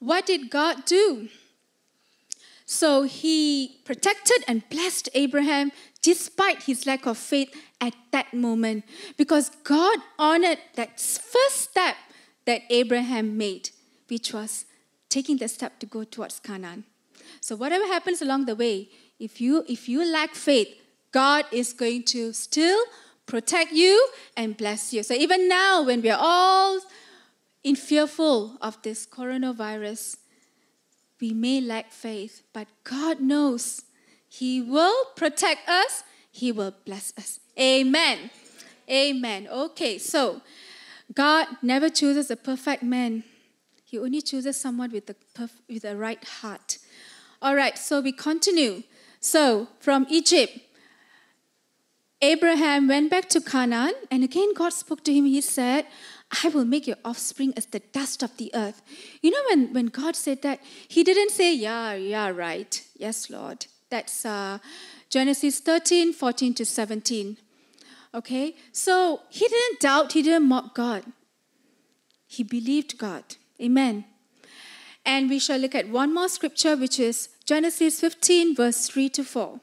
what did God do? So he protected and blessed Abraham despite his lack of faith at that moment because God honored that first step that Abraham made, which was taking the step to go towards Canaan. So whatever happens along the way, if you if you lack faith, God is going to still protect you and bless you. So even now when we are all in fearful of this coronavirus, we may lack faith, but God knows He will protect us, He will bless us. Amen. Amen. Okay, so God never chooses a perfect man, He only chooses someone with the, perf- with the right heart. All right, so we continue. So from Egypt, Abraham went back to Canaan, and again God spoke to him. He said, I will make your offspring as the dust of the earth. You know, when, when God said that, He didn't say, Yeah, yeah, right. Yes, Lord. That's uh, Genesis 13, 14 to 17. Okay? So he didn't doubt, he didn't mock God. He believed God. Amen. And we shall look at one more scripture, which is Genesis 15, verse 3 to 4.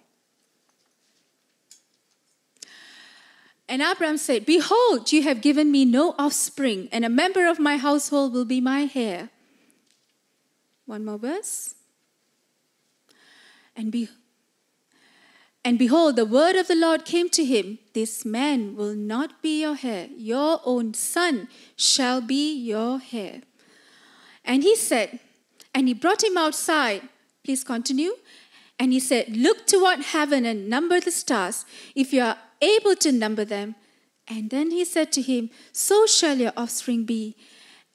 And Abraham said, Behold, you have given me no offspring, and a member of my household will be my heir. One more verse. And, be, and behold, the word of the Lord came to him This man will not be your heir, your own son shall be your heir. And he said, and he brought him outside. Please continue. And he said, Look toward heaven and number the stars, if you are able to number them. And then he said to him, So shall your offspring be.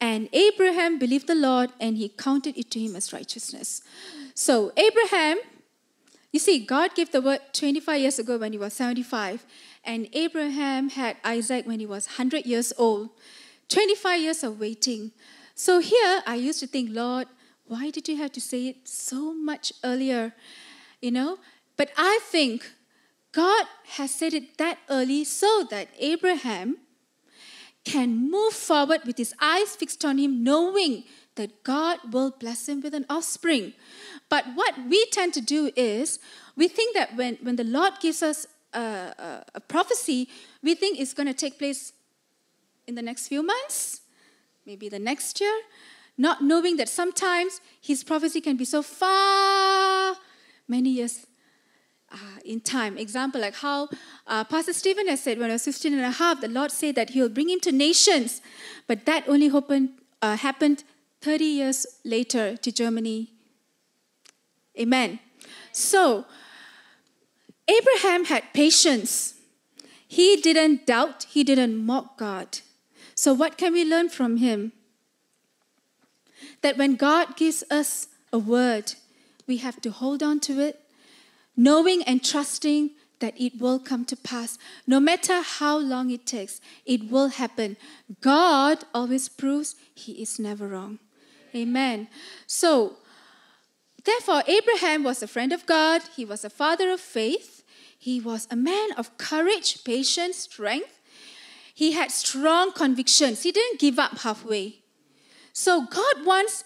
And Abraham believed the Lord, and he counted it to him as righteousness. So, Abraham, you see, God gave the word 25 years ago when he was 75, and Abraham had Isaac when he was 100 years old. 25 years of waiting. So, here I used to think, Lord, why did you have to say it so much earlier? You know? But I think God has said it that early so that Abraham can move forward with his eyes fixed on him, knowing that God will bless him with an offspring. But what we tend to do is we think that when, when the Lord gives us a, a, a prophecy, we think it's going to take place in the next few months, maybe the next year, not knowing that sometimes his prophecy can be so far many years uh, in time. Example, like how uh, Pastor Stephen has said when I was 15 and a half, the Lord said that He will bring him to nations. But that only happened, uh, happened 30 years later to Germany. Amen. So, Abraham had patience. He didn't doubt, he didn't mock God. So, what can we learn from him? That when God gives us a word, we have to hold on to it knowing and trusting that it will come to pass. No matter how long it takes, it will happen. God always proves He is never wrong. Amen. So, therefore, Abraham was a friend of God, he was a father of faith, he was a man of courage, patience, strength. He had strong convictions, he didn't give up halfway. So, God wants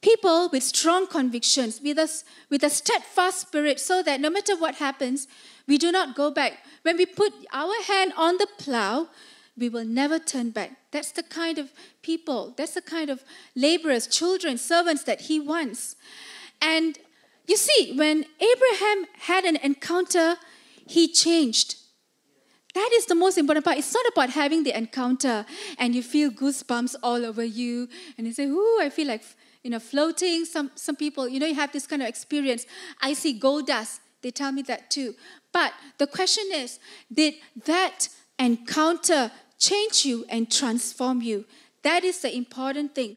people with strong convictions, with a, with a steadfast spirit, so that no matter what happens, we do not go back. When we put our hand on the plow, we will never turn back. That's the kind of people, that's the kind of laborers, children, servants that he wants. And you see, when Abraham had an encounter, he changed. That is the most important part. It's not about having the encounter and you feel goosebumps all over you and you say, Ooh, I feel like you know, floating. Some, some people, you know, you have this kind of experience. I see gold dust. They tell me that too. But the question is, did that encounter change you and transform you? That is the important thing.